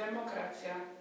democrazia.